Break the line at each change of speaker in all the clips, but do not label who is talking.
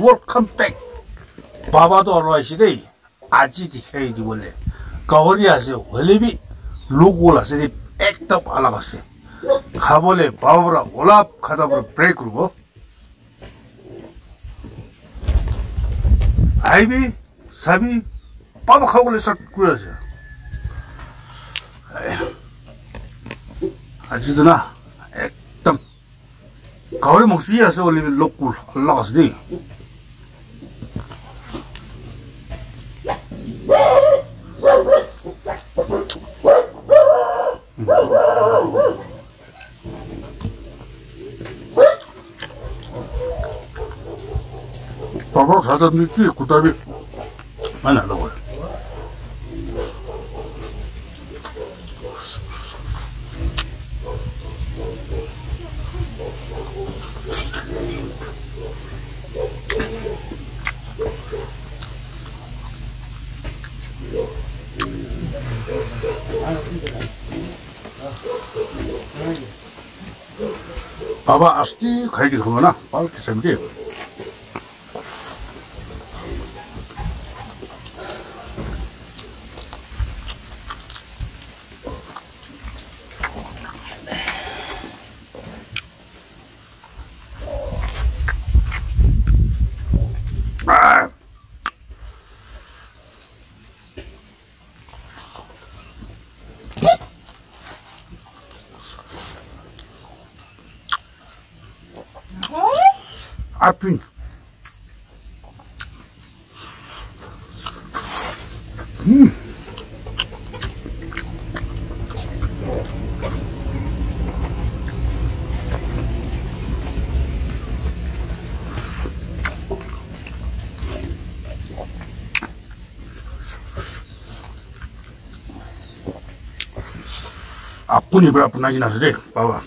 Welcome back. 바바도 알라시데 아지디 헤이디 원래 가오리아스 원래비 로고라스디 액답 알아갔어. 가볼래 바브라 올랍 가다브라 브레이크로 আহিবি চাবি পাব খাবলৈ লাগে চব কৈ আছে আজিতো না একদম গাহৰি মোক আছে বুলি লগ কৰ আছে দেই 바바 사다 믿기 구답이 많이 나다고요. 바바 아스티 가야지 그거나 세면 돼 appuie. Mmh. Apuni berapa hmm. punaji nasi deh, bawa.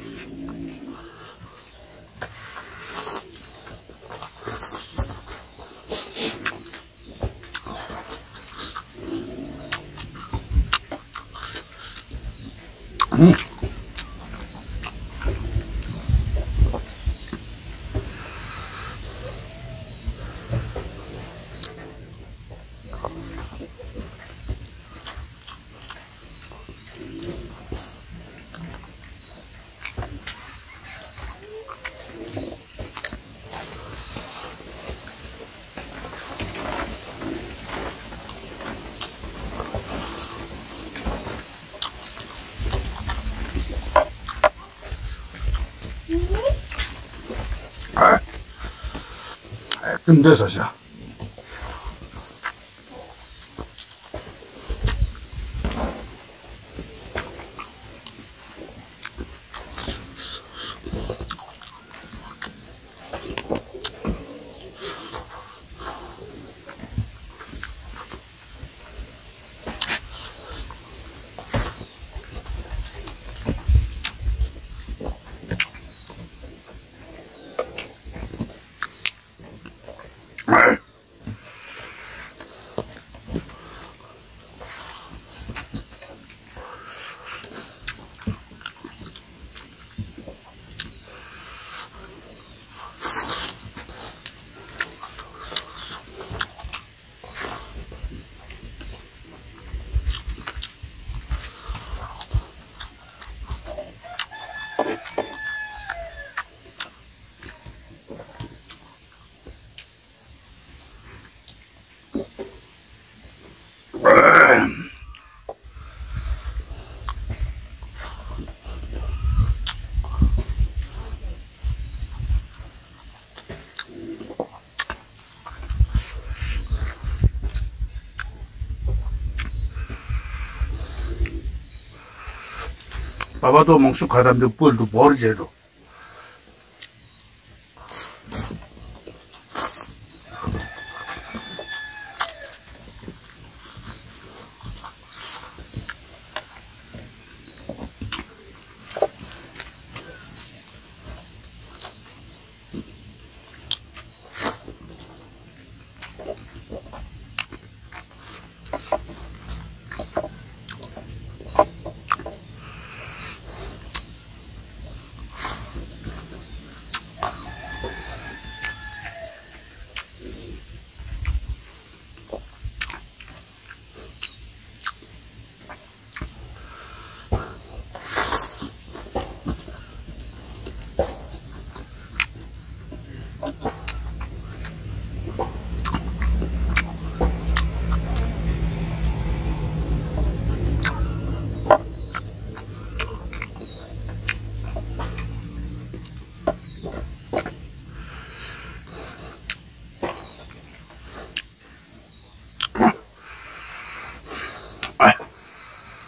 근데 사실 바바도 멍쑥하다는데 뻘도 모르지도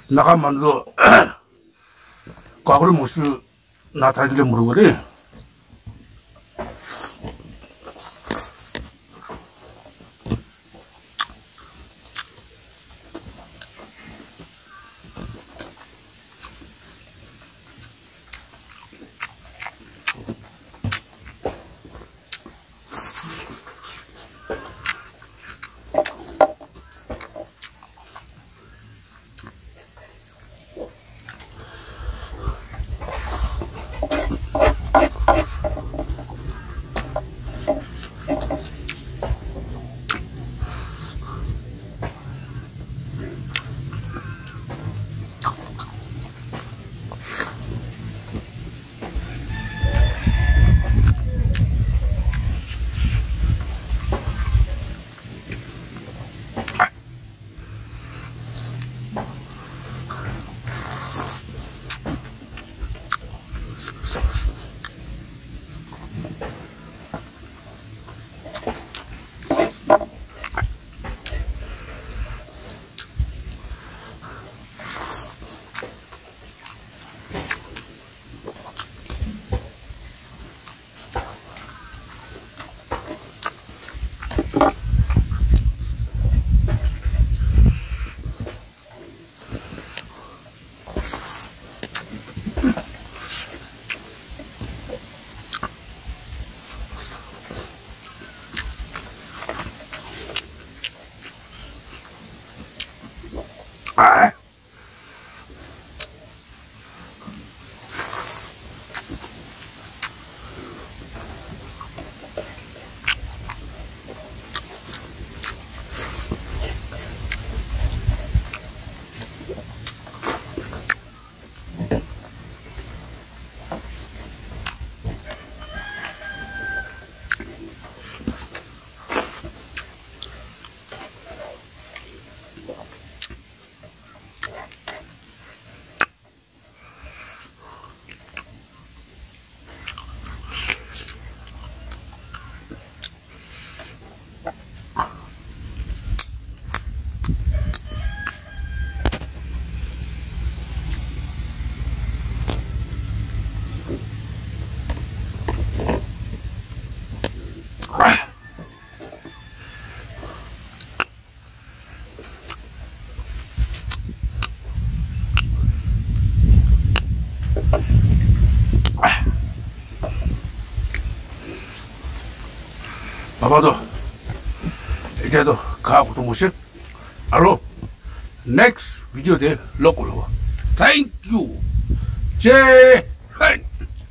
나가만도 과거를 못을 나타내려 물어보래. 봐봐도 이제도 가고도 모식 알로 next video 대 로컬로 thank you 제